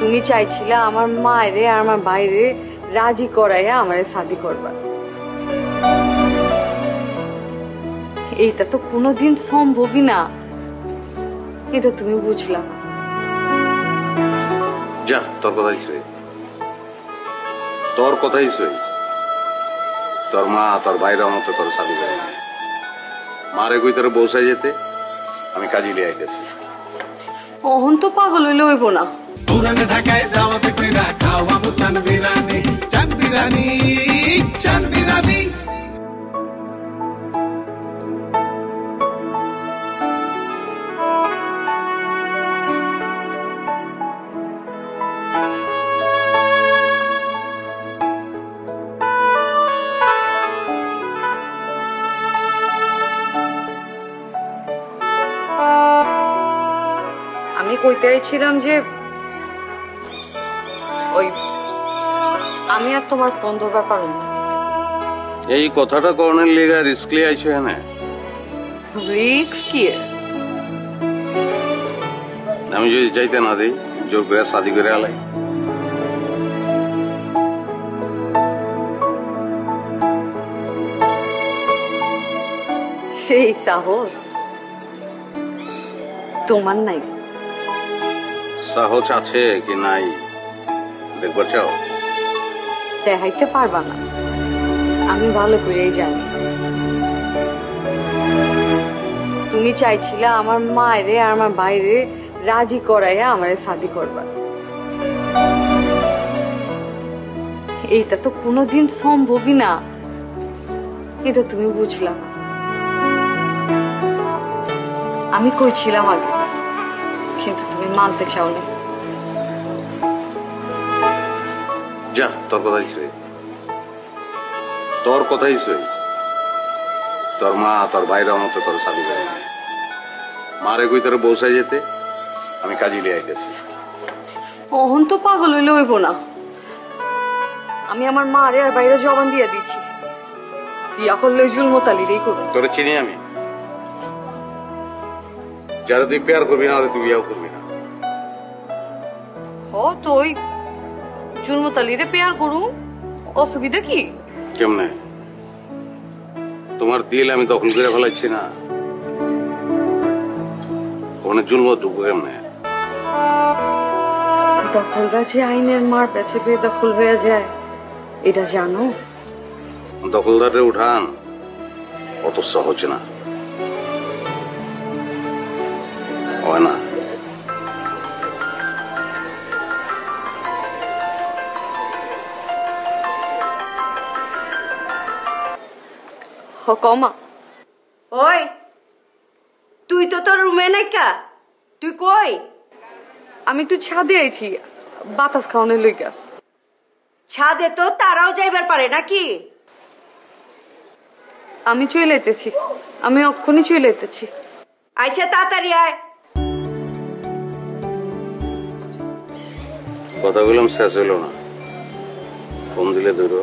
তুমি চাইছিলে আমার মায়েরে আর আমার বাইরে রাজি করাইয়া আমারে শাদি করবা। এইটা তো কোনোদিন সম্ভবই না। এটা তুমি বুঝলা না। যা তোর কথাই সই তোর কথাই সই তোর মা তোর বাইরের মতো তোর শাদি করে। মারে কই তোর বৌসাই যেতে? আমি কাজী লিয়ে গেছি। অহন তো পাগল হইলে হইব না। পুরান ঢাকায় দাওয়াত কইরা খাওয়াবো চান বিরানি চান বিরানি চান বিরানি। আমি কইতে চাইছিলাম যে ওই আমি আর তোমার ফোন ধরবার পারো না। এই কথাটা করণের লেগা রিস্কলি আইছো হ্যাঁ রিক্স কি? আমি যদি যাইতে না দিই জোর করে শাদি করে আলাই। সেই সাহস তোমার নাই। সাহস আছে কি নাই? দেখবার চাও? দেখাইতে পারবা না। আমি ভালো করেই জানি। তুমি চাইছিলে আমার মায়েরে আর আমার বাইরে রাজি করাইয়া আমারে শাদি করবা। এইটা তো কোনোদিন সম্ভবই না। এটা তুমি বুঝলা না। আমি কইছিলাম আগে, কিন্তু তুমি মানতে চাওনি। যা তোর কথাই সই তোর কথাই সই তোর মা তোর বাইরের মতো তোর শাদি করে মারে কই তোর বৌসাই যেতে? আমি কাজী লিয়ে গেছি। অহন তো পাগল হইলে হইব না। আমি আমার মারে আর বাইরে জবান দিয়ে দিচ্ছি ইয়া করলে জুল মোতালিরেই করব। তোরে চিনি আমি? যারা তুই পেয়ার করবি না তুই বিয়াও করবি না। হ তো ওই জুল মোতালিরে পেয়ার করু অসুবিধা কি? কেমনে? তোমার দিল আমি দখল করে ফেলাচ্ছি না। ওখানে জুলম ঢুকবো কেমনে? দখলদার যে আইনের মার পেছে বেদখল হয়ে যায় এটা জানো? দখলদারে উঠান অত সহজ না। হয় না। হ কমা। ওই তুই তো তোর রুমে নাই কা তুই কই? আমি একটু ছাদে আইছি বাতাস খাওয়ানোর লইগা। ছাদে তো তারাও যাইবার পারে নাকি? আমি চলে এতেছি আমি অক্ষণই চলে এতেছি আচ্ছা তাড়াতাড়ি আয়। কথা বললাম শেষ হলো না। ফোন দিলে ধরো।